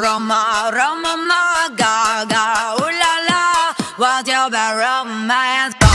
Roma, Roma, Gaga, ooh la la, what's your romance?